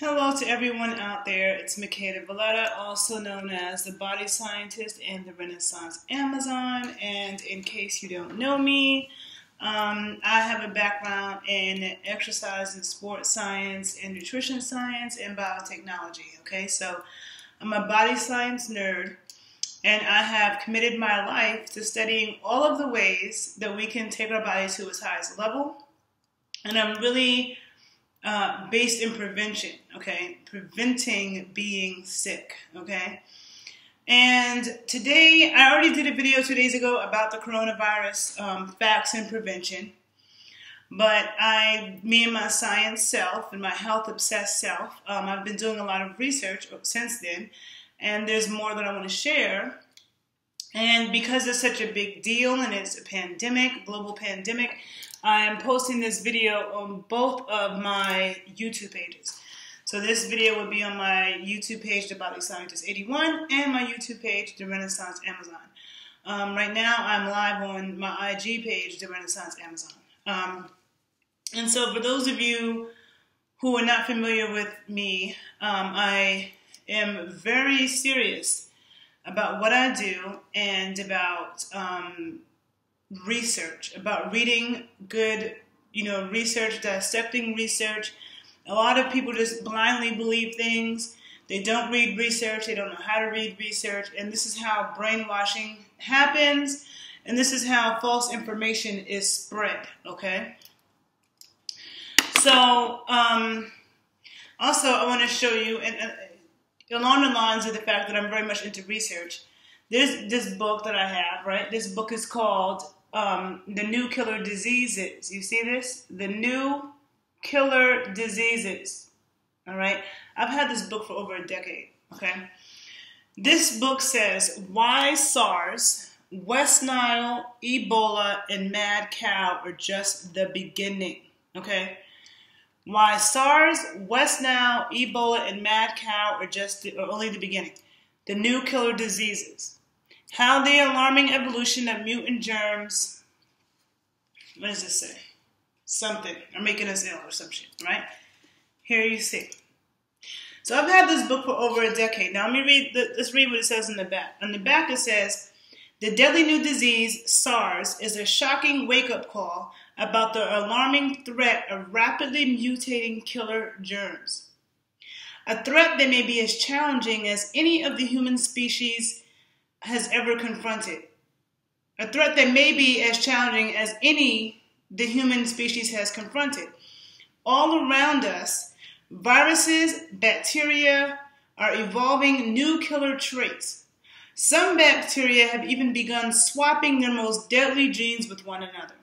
Hello to everyone out there. It's Makeda Voletta, also known as the Body Scientist and the Renaissance Amazon. And in case you don't know me, um, I have a background in exercise and sports science and nutrition science and biotechnology. Okay, so I'm a body science nerd and I have committed my life to studying all of the ways that we can take our body to its highest level. And I'm really uh, based in prevention, okay? Preventing being sick, okay? And today, I already did a video two days ago about the coronavirus um, facts and prevention. But I, me and my science self and my health obsessed self, um, I've been doing a lot of research since then, and there's more that I want to share. And because it's such a big deal and it's a pandemic, global pandemic, I am posting this video on both of my YouTube pages. So this video will be on my YouTube page, The Body Scientist 81, and my YouTube page, The Renaissance Amazon. Um, right now, I'm live on my IG page, The Renaissance Amazon. Um, and so for those of you who are not familiar with me, um, I am very serious about what I do and about um, research, about reading good, you know, research, dissecting research. A lot of people just blindly believe things. They don't read research, they don't know how to read research, and this is how brainwashing happens, and this is how false information is spread, okay? So, um, also, I want to show you, and uh, along the lines of the fact that I'm very much into research, there's this book that I have, right? This book is called um, the new killer diseases. You see this? The new killer diseases. All right. I've had this book for over a decade. Okay. This book says why SARS, West Nile, Ebola, and mad cow are just the beginning. Okay. Why SARS, West Nile, Ebola, and mad cow are just the, are only the beginning. The new killer diseases. How the alarming evolution of mutant germs, what does this say? Something, are making us ill or some shit, right? Here you see. So I've had this book for over a decade. Now let me read, the, let's read what it says in the back. On the back it says, the deadly new disease, SARS, is a shocking wake-up call about the alarming threat of rapidly mutating killer germs. A threat that may be as challenging as any of the human species has ever confronted. A threat that may be as challenging as any the human species has confronted. All around us, viruses, bacteria are evolving new killer traits. Some bacteria have even begun swapping their most deadly genes with one another.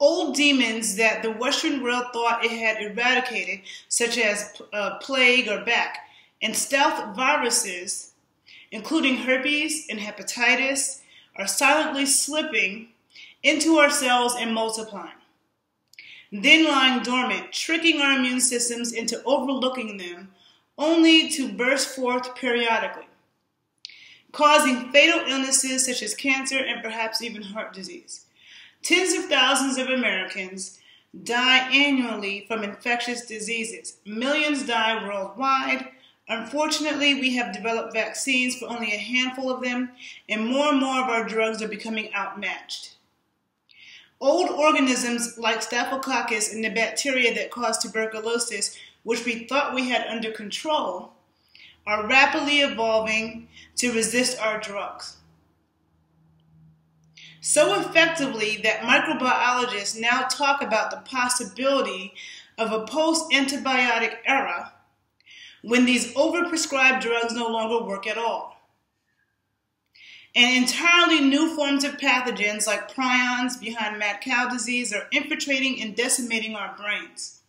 Old demons that the Western world thought it had eradicated, such as uh, plague or back, and stealth viruses, including herpes and hepatitis, are silently slipping into our cells and multiplying, then lying dormant, tricking our immune systems into overlooking them, only to burst forth periodically, causing fatal illnesses such as cancer and perhaps even heart disease. Tens of thousands of Americans die annually from infectious diseases. Millions die worldwide Unfortunately, we have developed vaccines for only a handful of them, and more and more of our drugs are becoming outmatched. Old organisms like Staphylococcus and the bacteria that cause tuberculosis, which we thought we had under control, are rapidly evolving to resist our drugs. So effectively that microbiologists now talk about the possibility of a post antibiotic era when these overprescribed drugs no longer work at all. And entirely new forms of pathogens like prions behind mad cow disease are infiltrating and decimating our brains.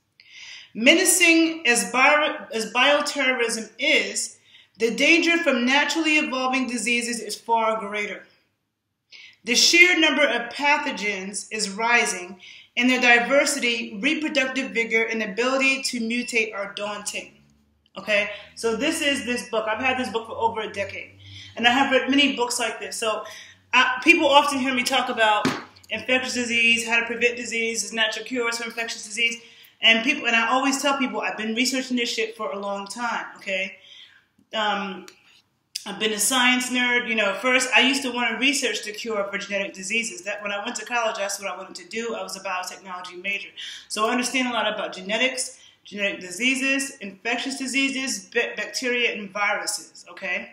Menacing as, bio- as bioterrorism is, the danger from naturally evolving diseases is far greater. The sheer number of pathogens is rising, and their diversity, reproductive vigor, and ability to mutate are daunting. Okay, so this is this book. I've had this book for over a decade, and I have read many books like this. So I, people often hear me talk about infectious disease, how to prevent disease, natural cures for infectious disease. And people, and I always tell people, I've been researching this shit for a long time. Okay, um, I've been a science nerd. You know, first I used to want to research the cure for genetic diseases. That when I went to college, that's what I wanted to do. I was a biotechnology major, so I understand a lot about genetics, genetic diseases, infectious diseases, bacteria, and viruses. Okay.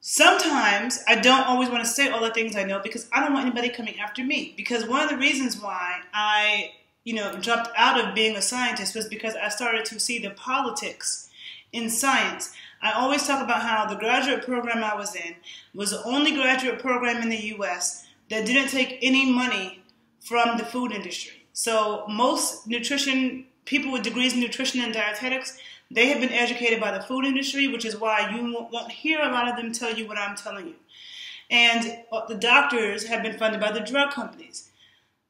Sometimes I don't always want to say all the things I know because I don't want anybody coming after me. Because one of the reasons why I, you know, jumped out of being a scientist was because I started to see the politics in science. I always talk about how the graduate program I was in was the only graduate program in the US that didn't take any money from the food industry. So most nutrition people with degrees in nutrition and dietetics they have been educated by the food industry, which is why you won't hear a lot of them tell you what I'm telling you. And uh, the doctors have been funded by the drug companies.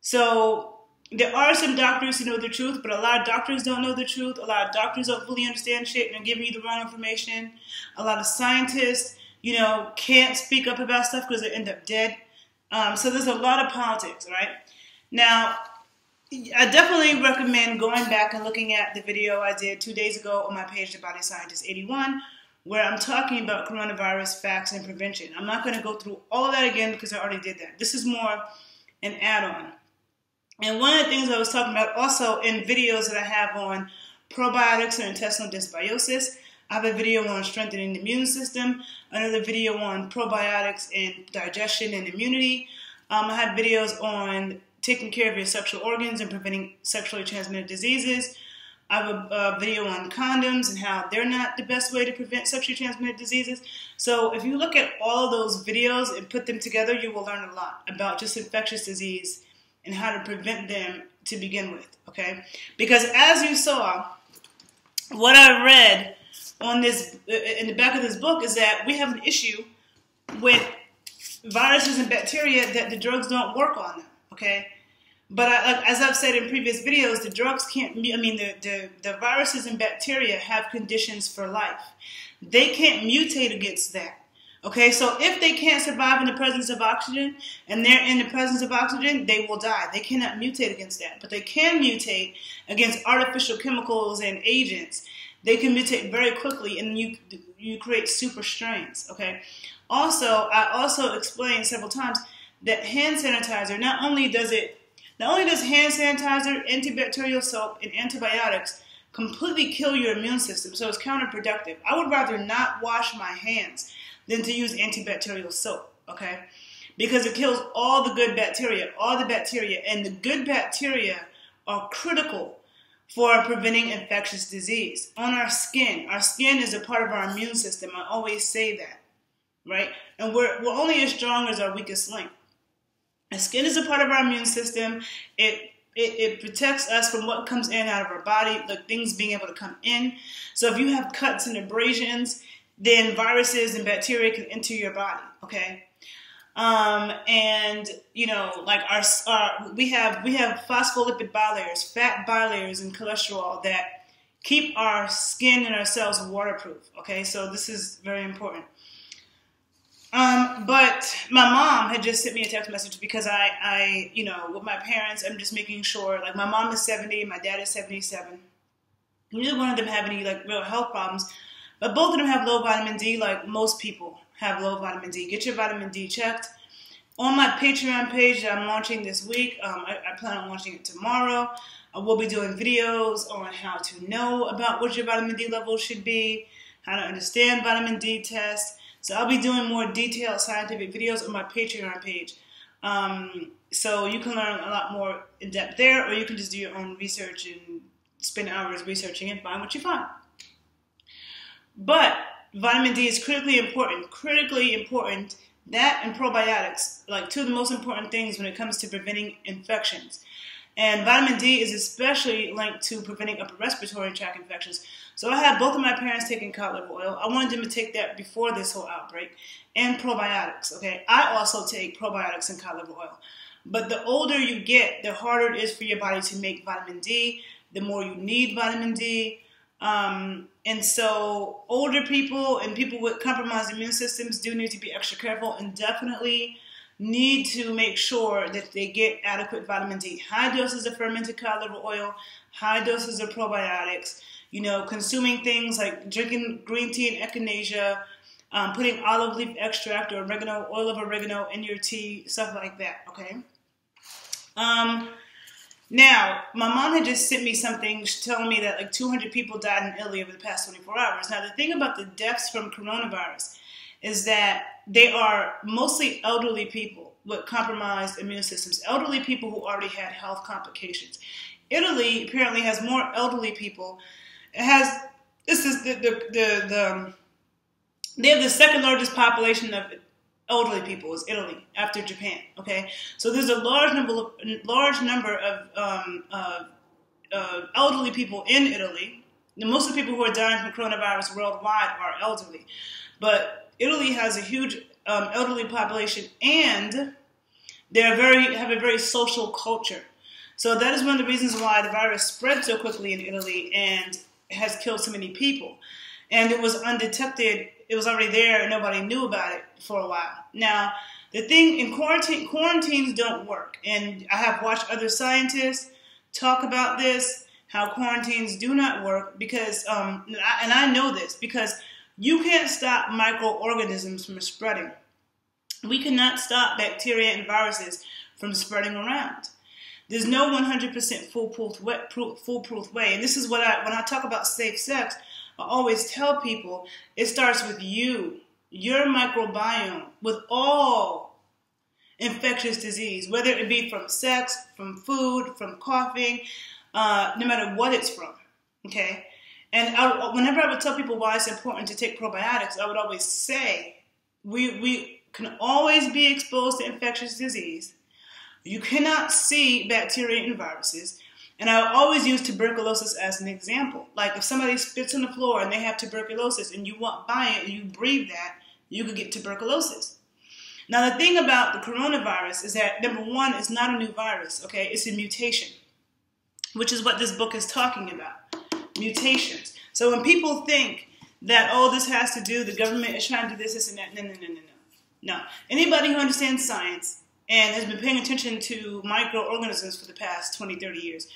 So there are some doctors who know the truth, but a lot of doctors don't know the truth. A lot of doctors don't fully understand shit and are giving you the wrong information. A lot of scientists, you know, can't speak up about stuff because they end up dead. Um, so there's a lot of politics, right? Now, I definitely recommend going back and looking at the video I did two days ago on my page, The Body Scientist 81, where I'm talking about coronavirus facts and prevention. I'm not going to go through all that again because I already did that. This is more an add-on. And one of the things I was talking about also in videos that I have on probiotics and intestinal dysbiosis, I have a video on strengthening the immune system, another video on probiotics and digestion and immunity. Um, I have videos on taking care of your sexual organs and preventing sexually transmitted diseases. I have a, a, video on condoms and how they're not the best way to prevent sexually transmitted diseases. So if you look at all of those videos and put them together, you will learn a lot about just infectious disease and how to prevent them to begin with, okay? Because as you saw, what I read on this uh, in the back of this book is that we have an issue with viruses and bacteria that the drugs don't work on them, okay? But I, as I've said in previous videos, the drugs can't. I mean, the, the, the viruses and bacteria have conditions for life. They can't mutate against that. Okay, so if they can't survive in the presence of oxygen and they're in the presence of oxygen, they will die. They cannot mutate against that, but they can mutate against artificial chemicals and agents. They can mutate very quickly, and you you create super strains. Okay. Also, I also explained several times that hand sanitizer not only does it not only does hand sanitizer, antibacterial soap, and antibiotics completely kill your immune system, so it's counterproductive. I would rather not wash my hands than to use antibacterial soap, okay? Because it kills all the good bacteria, all the bacteria, and the good bacteria are critical for preventing infectious disease. On our skin, our skin is a part of our immune system. I always say that, right? And we're, we're only as strong as our weakest link. The skin is a part of our immune system. It it, it, protects us from what comes in out of our body, like things being able to come in. So if you have cuts and abrasions, then viruses and bacteria can enter your body. Okay. Um, and you know, like our, our we have we have phospholipid bilayers, fat bilayers, and cholesterol that keep our skin and our cells waterproof. Okay, so this is very important. Um, but my mom had just sent me a text message because I, I, you know, with my parents, I'm just making sure. Like my mom is 70, my dad is 77. Neither one of them have any like real health problems, but both of them have low vitamin D. Like most people have low vitamin D. Get your vitamin D checked. On my Patreon page that I'm launching this week, um, I, I plan on launching it tomorrow. I will be doing videos on how to know about what your vitamin D level should be, how to understand vitamin D tests so I'll be doing more detailed scientific videos on my Patreon page. Um, so you can learn a lot more in depth there, or you can just do your own research and spend hours researching and find what you find. But vitamin D is critically important, critically important. That and probiotics, like two of the most important things when it comes to preventing infections. And vitamin D is especially linked to preventing upper respiratory tract infections. So I had both of my parents taking cod liver oil. I wanted them to take that before this whole outbreak and probiotics. Okay, I also take probiotics and cod liver oil. But the older you get, the harder it is for your body to make vitamin D. The more you need vitamin D. Um, and so older people and people with compromised immune systems do need to be extra careful and definitely need to make sure that they get adequate vitamin D. High doses of fermented cod liver oil, high doses of probiotics, you know, consuming things like drinking green tea and echinacea, um, putting olive leaf extract or oregano, oil of oregano in your tea, stuff like that, okay? Um, now, my mom had just sent me something telling me that like 200 people died in Italy over the past 24 hours. Now, the thing about the deaths from coronavirus is that they are mostly elderly people with compromised immune systems, elderly people who already had health complications. Italy apparently has more elderly people. Has this is the the the, the um, they have the second largest population of elderly people is Italy after Japan. Okay, so there's a large number of, large number of um, uh, uh, elderly people in Italy. Most of the people who are dying from coronavirus worldwide are elderly, but Italy has a huge um, elderly population and they're very have a very social culture. So that is one of the reasons why the virus spread so quickly in Italy and has killed so many people. And it was undetected; it was already there, and nobody knew about it for a while. Now, the thing in quarantine, quarantines don't work, and I have watched other scientists talk about this, how quarantines do not work because, um, and I know this because you can't stop microorganisms from spreading. We cannot stop bacteria and viruses from spreading around. There's no 100% foolproof way. And this is what I, when I talk about safe sex, I always tell people it starts with you, your microbiome, with all infectious disease, whether it be from sex, from food, from coughing, uh, no matter what it's from. Okay? And I, whenever I would tell people why it's important to take probiotics, I would always say we, we can always be exposed to infectious disease. You cannot see bacteria and viruses. And I always use tuberculosis as an example. Like if somebody spits on the floor and they have tuberculosis and you walk by it and you breathe that, you could get tuberculosis. Now the thing about the coronavirus is that number one, it's not a new virus, okay? It's a mutation, which is what this book is talking about mutations. So when people think that, oh, this has to do, the government is trying to do this, this, and that, no, no, no, no, no. No. Anybody who understands science and has been paying attention to microorganisms for the past 20, 30 years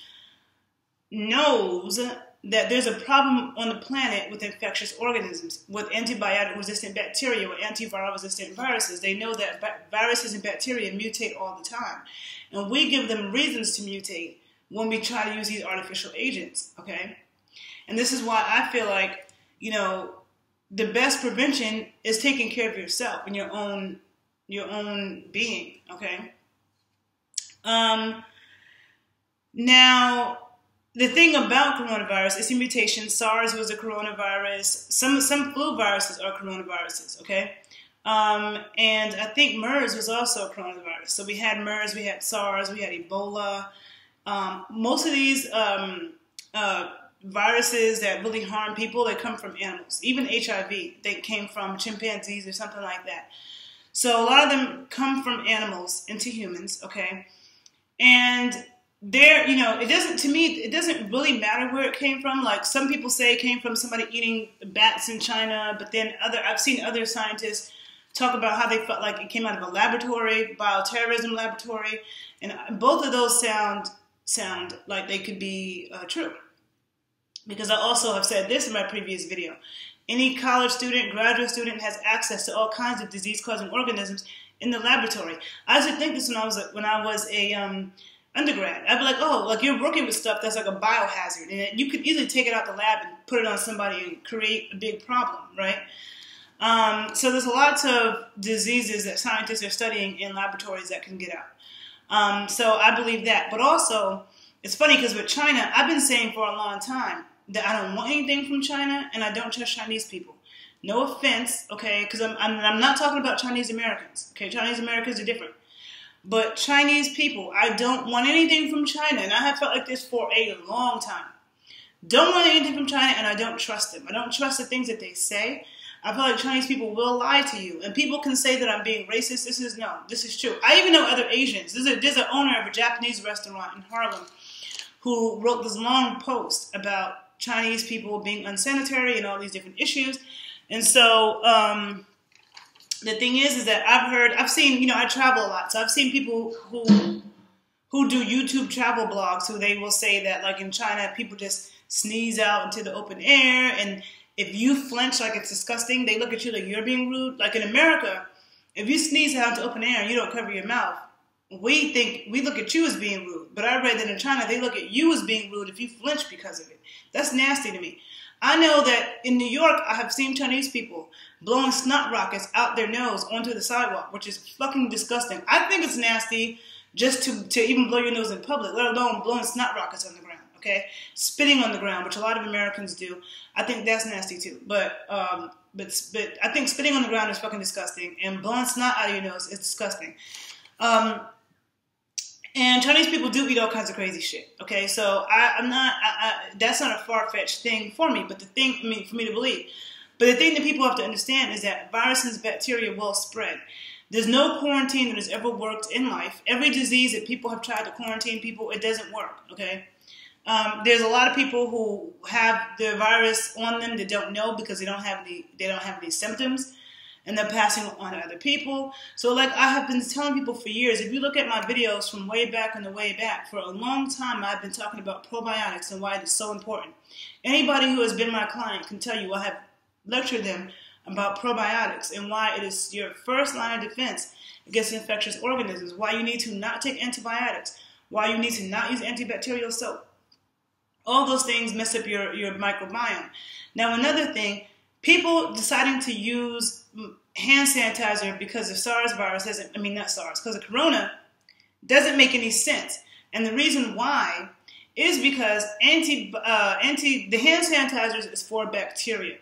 knows that there's a problem on the planet with infectious organisms, with antibiotic resistant bacteria, with antiviral resistant viruses. They know that viruses and bacteria mutate all the time. And we give them reasons to mutate when we try to use these artificial agents, okay? And this is why I feel like, you know, the best prevention is taking care of yourself and your own your own being, okay? Um now the thing about coronavirus is a mutation. SARS was a coronavirus. Some some flu viruses are coronaviruses, okay? Um, and I think MERS was also a coronavirus. So we had MERS, we had SARS, we had Ebola. Um, most of these um, uh, viruses that really harm people, they come from animals. Even HIV, they came from chimpanzees or something like that. So a lot of them come from animals into humans, okay? And there, you know, it doesn't, to me, it doesn't really matter where it came from. Like some people say it came from somebody eating bats in China, but then other, I've seen other scientists talk about how they felt like it came out of a laboratory, bioterrorism laboratory, and both of those sound sound like they could be uh, true because I also have said this in my previous video. Any college student, graduate student has access to all kinds of disease-causing organisms in the laboratory. I used to think this when I was a, when I was a um, undergrad. I'd be like, oh, like you're working with stuff that's like a biohazard, and you could easily take it out the lab and put it on somebody and create a big problem, right? Um, so there's lots of diseases that scientists are studying in laboratories that can get out. Um, so I believe that, but also it's funny because with China, I've been saying for a long time that I don't want anything from China and I don't trust Chinese people. No offense, okay, because I'm, I'm, I'm not talking about Chinese Americans. Okay, Chinese Americans are different. But Chinese people, I don't want anything from China, and I have felt like this for a long time. Don't want anything from China, and I don't trust them. I don't trust the things that they say. I feel like Chinese people will lie to you, and people can say that I'm being racist. This is no, this is true. I even know other Asians. There's, a, there's an owner of a Japanese restaurant in Harlem who wrote this long post about Chinese people being unsanitary and all these different issues. And so um, the thing is, is that I've heard, I've seen, you know, I travel a lot, so I've seen people who who do YouTube travel blogs who they will say that, like in China, people just sneeze out into the open air, and if you flinch like it's disgusting, they look at you like you're being rude. Like in America, if you sneeze out into open air and you don't cover your mouth, we think we look at you as being rude. But I read that in China, they look at you as being rude if you flinch because of it. That's nasty to me. I know that in New York, I have seen Chinese people blowing snot rockets out their nose onto the sidewalk, which is fucking disgusting. I think it's nasty just to, to even blow your nose in public, let alone blowing snot rockets on the ground, okay? Spitting on the ground, which a lot of Americans do. I think that's nasty too. But, um, but, but I think spitting on the ground is fucking disgusting, and blowing snot out of your nose is disgusting. Um, and Chinese people do eat all kinds of crazy shit. Okay, so I, am not. I, I, that's not a far fetched thing for me. But the thing, I mean, for me to believe. But the thing that people have to understand is that viruses, bacteria will spread. There's no quarantine that has ever worked in life. Every disease that people have tried to quarantine people, it doesn't work. Okay. Um, there's a lot of people who have the virus on them that don't know because they don't have the they don't have these symptoms and then passing on to other people. So, like I have been telling people for years, if you look at my videos from way back and the way back, for a long time I've been talking about probiotics and why it is so important. Anybody who has been my client can tell you I have lectured them about probiotics and why it is your first line of defense against infectious organisms, why you need to not take antibiotics, why you need to not use antibacterial soap. All those things mess up your, your microbiome. Now, another thing, people deciding to use hand sanitizer because of SARS virus doesn't, I mean, not SARS, because of Corona doesn't make any sense. And the reason why is because anti, uh, anti, the hand sanitizers is for bacteria.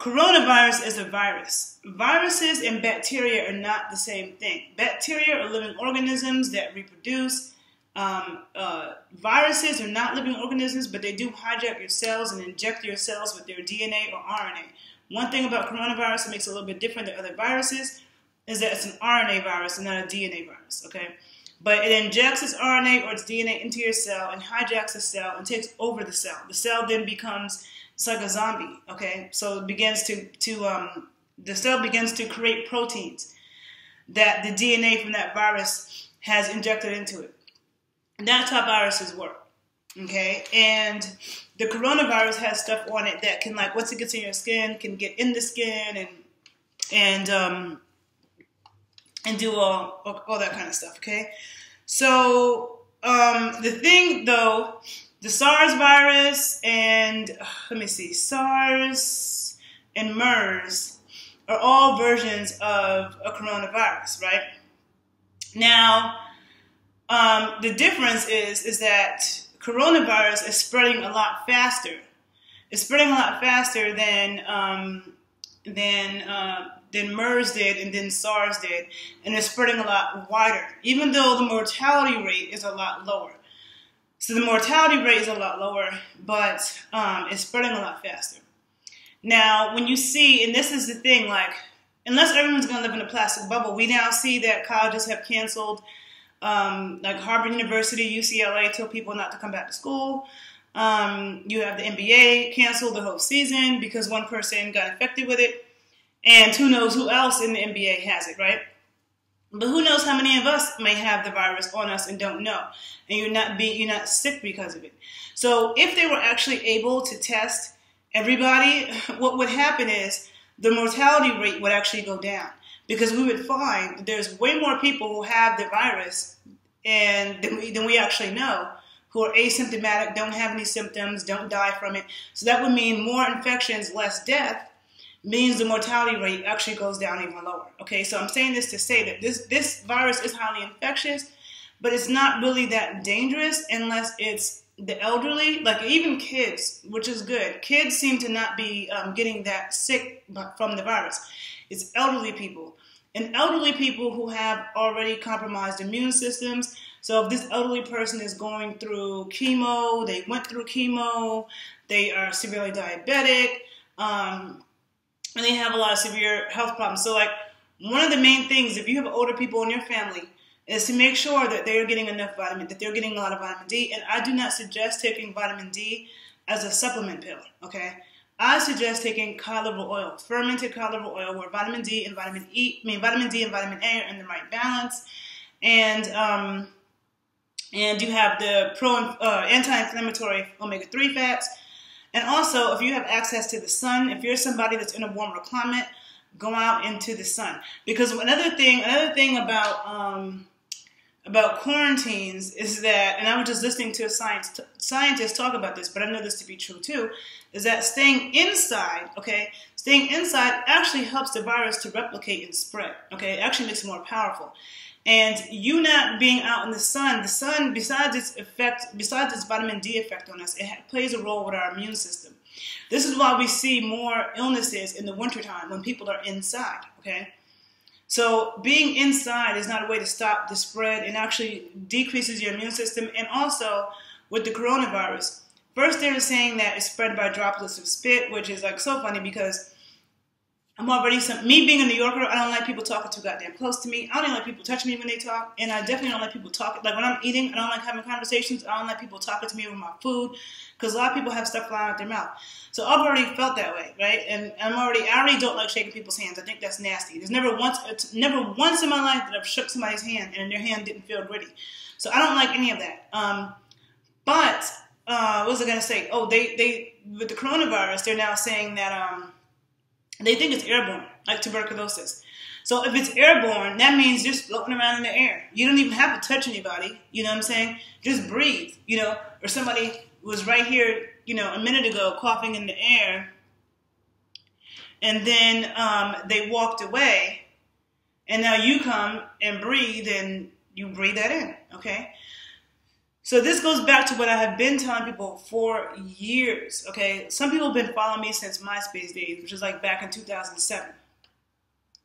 Coronavirus is a virus. Viruses and bacteria are not the same thing. Bacteria are living organisms that reproduce um, uh, viruses are not living organisms, but they do hijack your cells and inject your cells with their DNA or RNA. One thing about coronavirus that makes it a little bit different than other viruses is that it's an RNA virus and not a DNA virus, okay? But it injects its RNA or its DNA into your cell and hijacks the cell and takes over the cell. The cell then becomes, it's like a zombie, okay? So it begins to, to um, the cell begins to create proteins that the DNA from that virus has injected into it. That's how viruses work. Okay, and the coronavirus has stuff on it that can, like, once it gets in your skin, can get in the skin and and um, and do all all that kind of stuff. Okay, so um, the thing though, the SARS virus and let me see, SARS and MERS are all versions of a coronavirus, right? Now um, the difference is is that coronavirus is spreading a lot faster. It's spreading a lot faster than um, than uh, than MERS did and then SARS did, and it's spreading a lot wider. Even though the mortality rate is a lot lower, so the mortality rate is a lot lower, but um, it's spreading a lot faster. Now, when you see, and this is the thing, like unless everyone's going to live in a plastic bubble, we now see that colleges have canceled um, like Harvard University, UCLA told people not to come back to school. Um, you have the NBA cancel the whole season because one person got infected with it, and who knows who else in the NBA has it, right? But who knows how many of us may have the virus on us and don't know, and you're not be you're not sick because of it. So if they were actually able to test everybody, what would happen is the mortality rate would actually go down because we would find there's way more people who have the virus and than we, than we actually know who are asymptomatic, don't have any symptoms, don't die from it. So that would mean more infections, less death, means the mortality rate actually goes down even lower. Okay, so I'm saying this to say that this this virus is highly infectious, but it's not really that dangerous unless it's the elderly, like even kids, which is good. Kids seem to not be um, getting that sick from the virus. It's elderly people and elderly people who have already compromised immune systems. So if this elderly person is going through chemo, they went through chemo, they are severely diabetic, um, and they have a lot of severe health problems. So like one of the main things, if you have older people in your family, is to make sure that they are getting enough vitamin, that they're getting a lot of vitamin D. And I do not suggest taking vitamin D as a supplement pill. Okay, I suggest taking cod oil, fermented cod oil, where vitamin D and vitamin E, I mean vitamin D and vitamin A are in the right balance, and um, and you have the pro uh, anti-inflammatory omega-3 fats. And also, if you have access to the sun, if you're somebody that's in a warmer climate, go out into the sun. Because another thing, another thing about um, about quarantines is that, and I was just listening to a science scientist talk about this, but I know this to be true too, is that staying inside, okay, staying inside actually helps the virus to replicate and spread. Okay, it actually makes it more powerful. And you not being out in the sun, the sun, besides its effect, besides its vitamin D effect on us, it plays a role with our immune system. This is why we see more illnesses in the wintertime when people are inside, okay? So being inside is not a way to stop the spread and actually decreases your immune system. And also with the coronavirus, first they were saying that it's spread by droplets of spit, which is like so funny because I'm already some me being a New Yorker. I don't like people talking too goddamn close to me. I don't even like people touching me when they talk, and I definitely don't like people talking. Like when I'm eating, I don't like having conversations. I don't like people talking to me over my food because a lot of people have stuff flying out their mouth. So I've already felt that way, right? And I'm already I already don't like shaking people's hands. I think that's nasty. There's never once never once in my life that I've shook somebody's hand and their hand didn't feel gritty. So I don't like any of that. Um, but uh, what was I gonna say? Oh, they they with the coronavirus, they're now saying that. Um, they think it's airborne, like tuberculosis. So if it's airborne, that means you're floating around in the air. You don't even have to touch anybody. You know what I'm saying? Just breathe. You know, or somebody was right here, you know, a minute ago coughing in the air, and then um, they walked away, and now you come and breathe, and you breathe that in. Okay. So this goes back to what I have been telling people for years. Okay, some people have been following me since MySpace days, which is like back in 2007.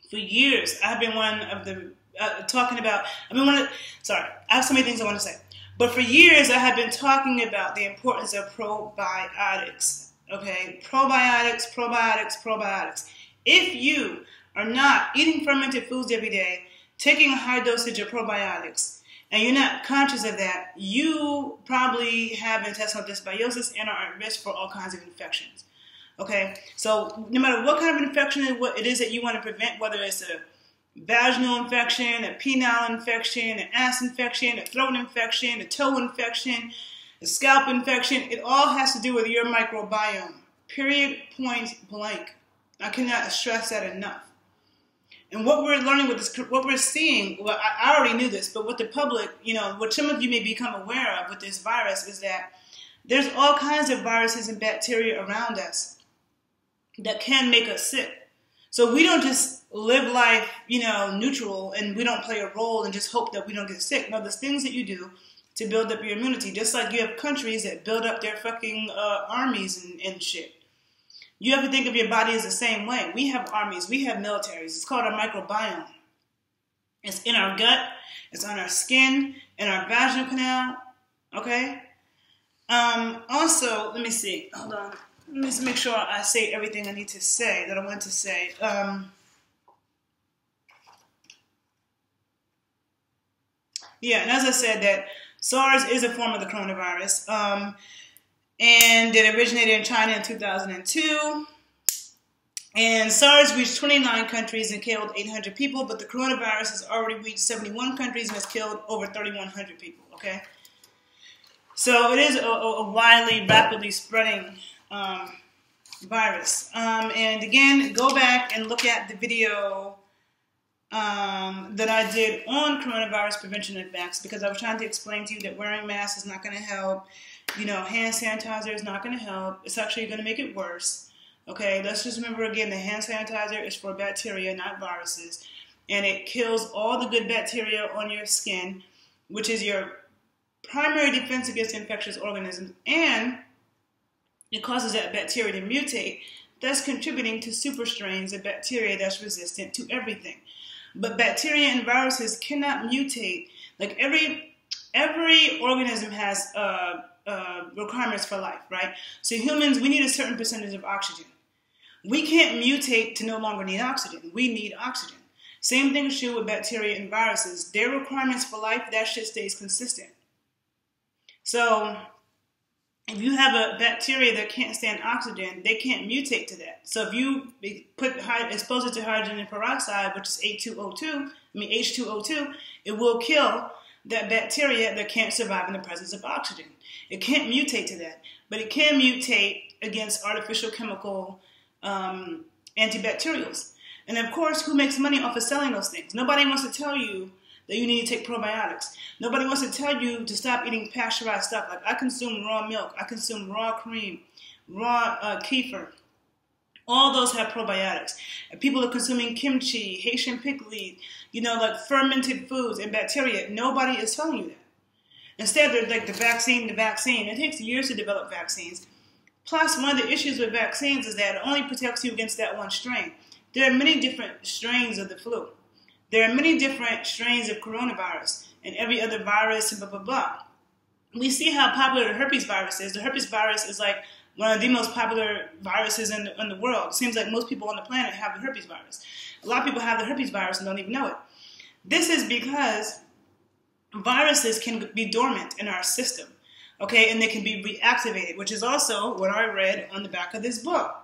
For years, I've been one of the uh, talking about. I mean, one of sorry, I have so many things I want to say. But for years, I have been talking about the importance of probiotics. Okay, probiotics, probiotics, probiotics. If you are not eating fermented foods every day, taking a high dosage of probiotics, and you're not conscious of that, you probably have intestinal dysbiosis and are at risk for all kinds of infections. Okay, so no matter what kind of infection it is that you want to prevent, whether it's a vaginal infection, a penile infection, an ass infection, a throat infection, a toe infection, a scalp infection, it all has to do with your microbiome. Period, point blank. I cannot stress that enough. And what we're learning with this, what we're seeing, well, I already knew this, but what the public, you know, what some of you may become aware of with this virus is that there's all kinds of viruses and bacteria around us that can make us sick. So we don't just live life, you know, neutral and we don't play a role and just hope that we don't get sick. No, there's things that you do to build up your immunity. Just like you have countries that build up their fucking uh, armies and, and shit. You have to think of your body as the same way. We have armies, we have militaries. It's called our microbiome. It's in our gut, it's on our skin, in our vaginal canal. Okay? Um, also, let me see. Hold on. Let me just make sure I say everything I need to say that I want to say. Um, yeah, and as I said, that SARS is a form of the coronavirus. Um, and it originated in China in 2002. And SARS reached 29 countries and killed 800 people, but the coronavirus has already reached 71 countries and has killed over 3,100 people. Okay, so it is a, a widely, rapidly spreading um, virus. Um, and again, go back and look at the video um, that I did on coronavirus prevention and facts because I was trying to explain to you that wearing masks is not going to help you know, hand sanitizer is not going to help. It's actually going to make it worse. Okay, let's just remember again the hand sanitizer is for bacteria, not viruses. And it kills all the good bacteria on your skin, which is your primary defense against infectious organisms. And it causes that bacteria to mutate, thus contributing to super strains of bacteria that's resistant to everything. But bacteria and viruses cannot mutate. Like every every organism has uh, uh, requirements for life, right? So humans, we need a certain percentage of oxygen. We can't mutate to no longer need oxygen. We need oxygen. Same thing is true with bacteria and viruses. Their requirements for life, that shit stays consistent. So if you have a bacteria that can't stand oxygen, they can't mutate to that. So if you put expose it to hydrogen peroxide, which is H2O2, I mean H2O2, it will kill that bacteria that can't survive in the presence of oxygen. It can't mutate to that, but it can mutate against artificial chemical um, antibacterials. And of course, who makes money off of selling those things? Nobody wants to tell you that you need to take probiotics. Nobody wants to tell you to stop eating pasteurized stuff. Like I consume raw milk, I consume raw cream, raw uh, kefir. All those have probiotics. And people are consuming kimchi, Haitian pickle, you know, like fermented foods and bacteria. Nobody is telling you that. Instead, they're like the vaccine, the vaccine. It takes years to develop vaccines. Plus, one of the issues with vaccines is that it only protects you against that one strain. There are many different strains of the flu. There are many different strains of coronavirus and every other virus and blah, blah, blah. We see how popular the herpes virus is. The herpes virus is like one of the most popular viruses in the, in the world. It seems like most people on the planet have the herpes virus. A lot of people have the herpes virus and don't even know it. This is because viruses can be dormant in our system, okay, and they can be reactivated, which is also what I read on the back of this book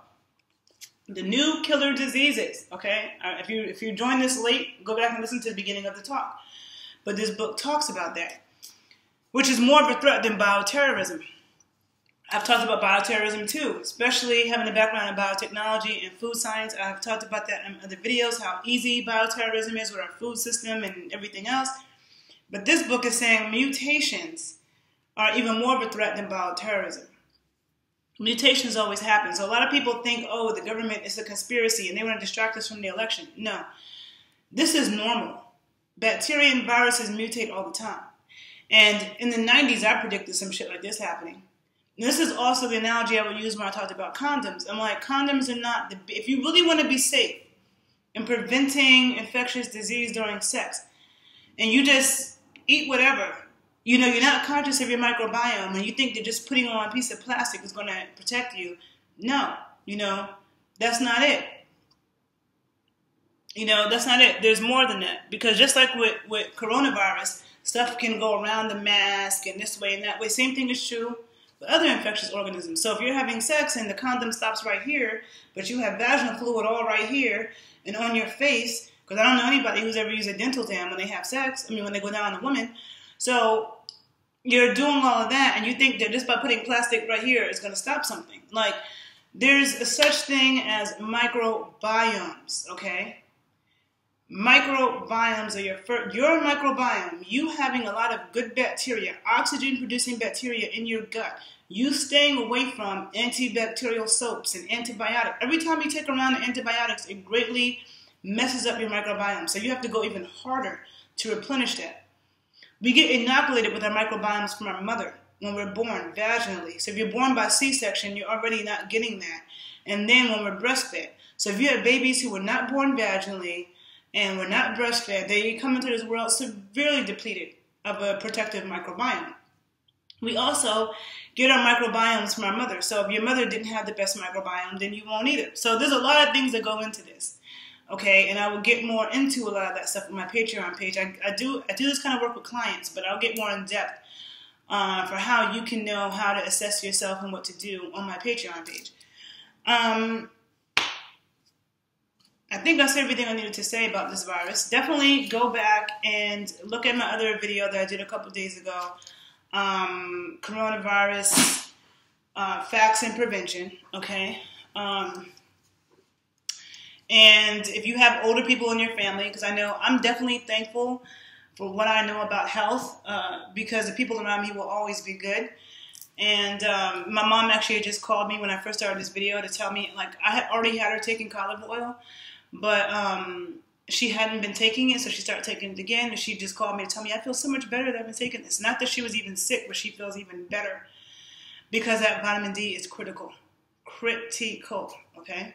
the new killer diseases. Okay, uh, if you if you join this late, go back and listen to the beginning of the talk. But this book talks about that, which is more of a threat than bioterrorism. I've talked about bioterrorism too, especially having a background in biotechnology and food science. I've talked about that in other videos, how easy bioterrorism is with our food system and everything else. But this book is saying mutations are even more of a threat than bioterrorism mutations always happen. So a lot of people think, oh, the government is a conspiracy and they want to distract us from the election. No, this is normal. Bacteria and viruses mutate all the time. And in the 90s, I predicted some shit like this happening. And this is also the analogy I would use when I talked about condoms. I'm like, condoms are not, the, if you really want to be safe in preventing infectious disease during sex, and you just eat whatever, you know, you're not conscious of your microbiome and you think that just putting on a piece of plastic is going to protect you. No, you know, that's not it. You know, that's not it. There's more than that. Because just like with, with coronavirus, stuff can go around the mask and this way and that way. Same thing is true with other infectious organisms. So if you're having sex and the condom stops right here, but you have vaginal fluid all right here and on your face, because I don't know anybody who's ever used a dental dam when they have sex, I mean, when they go down on a woman, so you're doing all of that, and you think that just by putting plastic right here is going to stop something. Like there's a such thing as microbiomes. Okay, microbiomes are your first, your microbiome. You having a lot of good bacteria, oxygen-producing bacteria in your gut. You staying away from antibacterial soaps and antibiotics. Every time you take around the antibiotics, it greatly messes up your microbiome. So you have to go even harder to replenish that. We get inoculated with our microbiomes from our mother when we're born vaginally. So if you're born by C-section, you're already not getting that. And then when we're breastfed. So if you have babies who were not born vaginally and were not breastfed, they come into this world severely depleted of a protective microbiome. We also get our microbiomes from our mother. So if your mother didn't have the best microbiome, then you won't either. So there's a lot of things that go into this okay and i will get more into a lot of that stuff on my patreon page i, I do i do this kind of work with clients but i'll get more in depth uh, for how you can know how to assess yourself and what to do on my patreon page um, I think that's everything I needed to say about this virus. Definitely go back and look at my other video that I did a couple days ago. Um, coronavirus uh, facts and prevention. Okay. Um, and if you have older people in your family, because I know I'm definitely thankful for what I know about health, uh, because the people around me will always be good. And um, my mom actually just called me when I first started this video to tell me, like, I had already had her taking olive oil, but um, she hadn't been taking it, so she started taking it again. And she just called me to tell me, I feel so much better that I've been taking this. Not that she was even sick, but she feels even better because that vitamin D is critical. Critical, okay?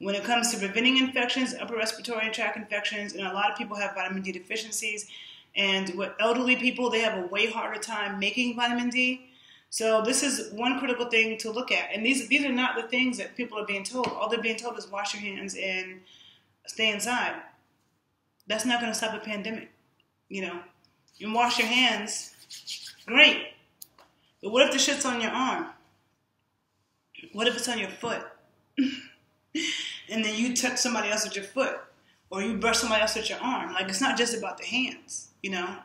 When it comes to preventing infections, upper respiratory tract infections, and a lot of people have vitamin D deficiencies. And with elderly people, they have a way harder time making vitamin D. So this is one critical thing to look at. And these these are not the things that people are being told. All they're being told is wash your hands and stay inside. That's not going to stop a pandemic. You know, you can wash your hands, great. But what if the shit's on your arm? What if it's on your foot? and then you touch somebody else with your foot, or you brush somebody else with your arm. Like it's not just about the hands, you know.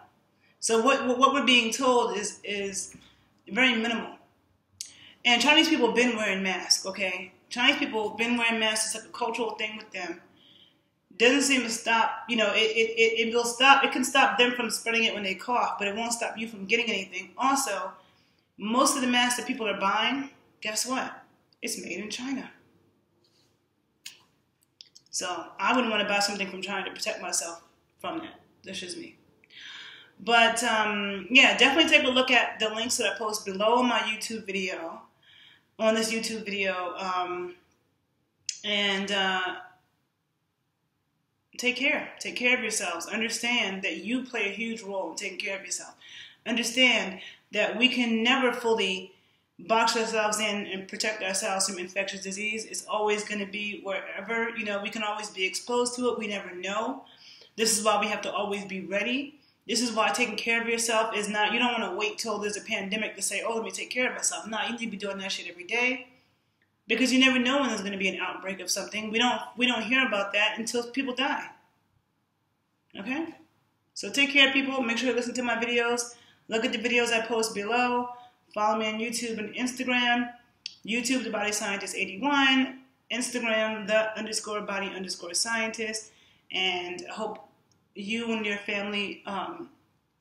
So what what we're being told is is very minimal. And Chinese people have been wearing masks, okay? Chinese people have been wearing masks. It's like a cultural thing with them. Doesn't seem to stop, you know, it, it, it, it will stop, it can stop them from spreading it when they cough, but it won't stop you from getting anything. Also, most of the masks that people are buying, guess what? It's made in China. So I wouldn't want to buy something from China to protect myself from that. That's just me. But um, yeah, definitely take a look at the links that I post below my YouTube video, on this YouTube video. Um, and uh, take care. Take care of yourselves. Understand that you play a huge role in taking care of yourself. Understand that we can never fully box ourselves in and protect ourselves from infectious disease. It's always going to be wherever, you know, we can always be exposed to it. We never know. This is why we have to always be ready. This is why taking care of yourself is not, you don't want to wait till there's a pandemic to say, oh, let me take care of myself. No, you need to be doing that shit every day because you never know when there's going to be an outbreak of something. We don't, we don't hear about that until people die. Okay? So take care, people. Make sure you listen to my videos. Look at the videos I post below. Follow me on YouTube and Instagram. YouTube, the Body Scientist 81. Instagram, the underscore body underscore scientist. And I hope you and your family um,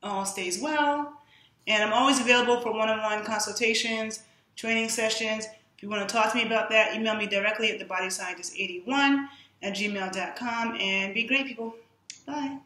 all stays well. And I'm always available for one-on-one consultations, training sessions. If you want to talk to me about that, email me directly at thebodyscientist81 at gmail.com. And be great, people. Bye.